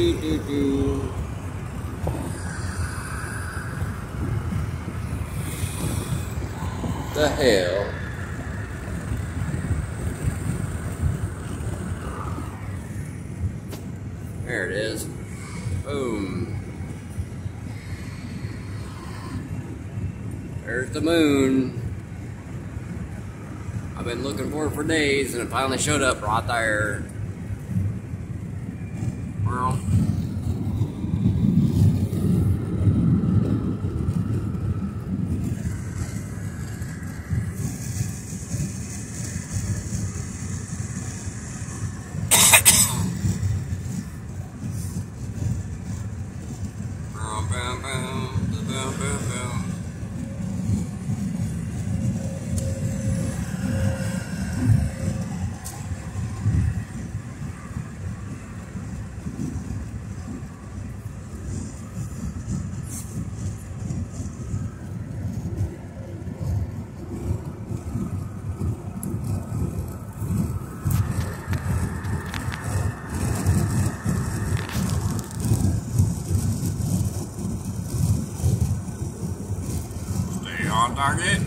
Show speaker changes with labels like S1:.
S1: The hell? There it is. Boom. There's the moon. I've been looking for it for days and it finally showed up right there. Well. Boom, boom, boom, boom, boom, boom. Stay on target.